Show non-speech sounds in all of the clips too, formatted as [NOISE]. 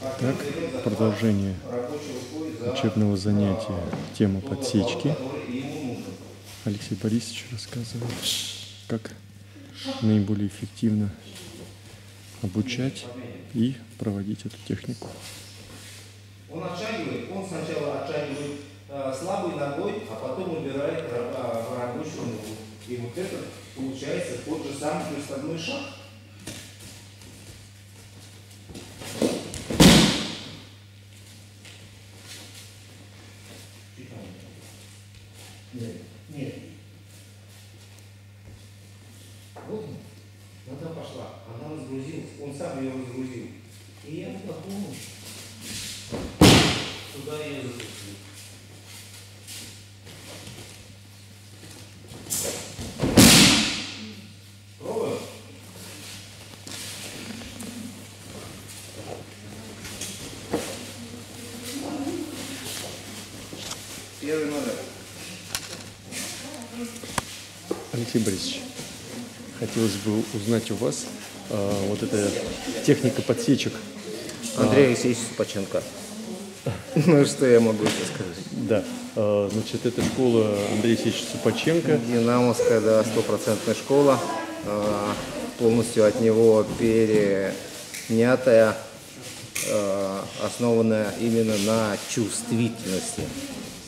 Так, продолжение учебного занятия тема подсечки. Алексей Борисович рассказывает, как наиболее эффективно обучать и проводить эту технику. Он отшагивает, он сначала отшагивает э, слабой ногой, а потом убирает ра- а, рабочую ногу. И вот это получается тот же самый приставной шаг. Вот он. Нога пошла. Она разгрузилась. Он сам ее разгрузил. И я помню. Туда я запустил. Пробуем? Первый номер. Алексей Борисович, хотелось бы узнать у вас а, вот эта техника подсечек. Андрей Алексеевич Супаченко. [LAUGHS] Ну что я могу еще сказать? Да, а, значит, это школа Андрея Алексеевича Супаченко. Динамовская, да, стопроцентная школа, а, полностью от него перенятая, а, основанная именно на чувствительности.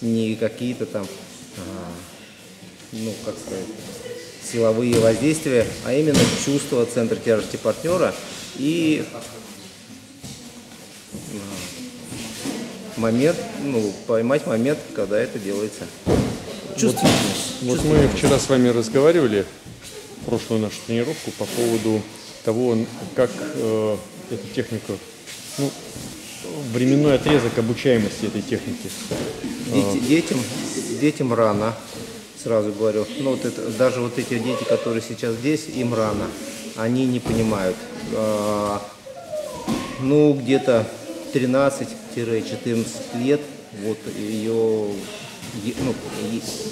Не какие-то там, а, ну, как сказать, силовые воздействия, а именно чувство центра тяжести партнера и момент, ну, поймать момент, когда это делается. Чувствительность. Вот мы вчера с вами разговаривали, прошлую нашу тренировку, по поводу того, как э, эту технику, ну, временной отрезок обучаемости этой техники. Дети- детям, детям рано, сразу говорю. Ну, вот это, даже вот эти дети, которые сейчас здесь, им рано. Они не понимают. А, ну, где-то 13-14 лет, вот ее, ну,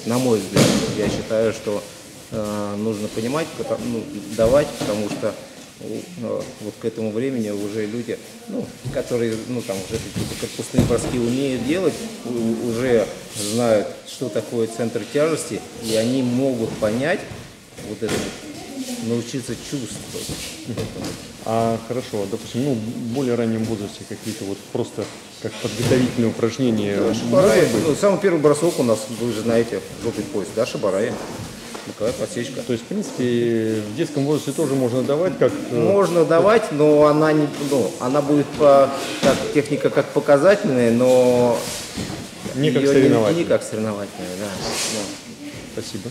на мой взгляд, я считаю, что а, нужно понимать, потому- ну, давать, потому что вот к этому времени уже люди, ну, которые, ну, там, уже какие-то корпусные броски умеют делать, уже знают, что такое центр тяжести, и они могут понять вот это, научиться чувствовать. А хорошо, допустим, ну, в более раннем возрасте какие-то вот просто как подготовительные упражнения Шибарай, могут быть? ну, самый первый бросок у нас, вы же знаете, желтый пояс, да, Шибарай, боковая подсечка. То есть, в принципе, в детском возрасте тоже можно давать как... э, Можно давать, но она не, ну, она будет по, как техника как показательная, но Не как соревновательная. Не, как соревновательная, да. да. Спасибо.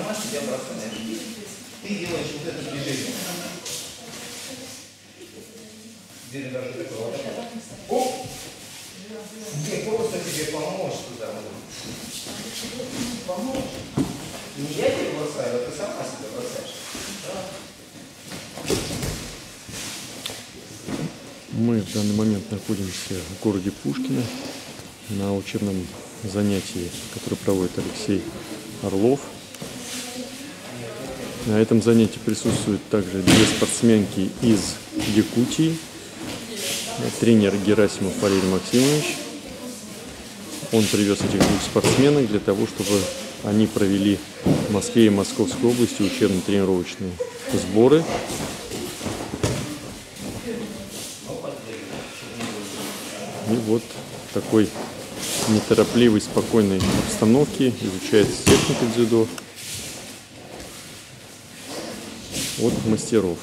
сама себя бросаешь. Ты делаешь вот это движение. Где даже такое вот. Оп! Мне просто тебе помочь туда. Помочь. Не я тебе бросаю, а ты сама себя бросаешь. Мы в данный момент находимся в городе Пушкино на учебном занятии, которое проводит Алексей Орлов. На этом занятии присутствуют также две спортсменки из Якутии. тренер Герасимов Валерий Максимович. Он привез этих двух спортсменок для того, чтобы они провели в Москве и Московской области учебно-тренировочные сборы. И вот такой неторопливой, спокойной обстановке изучается техника дзюдо от мастеров.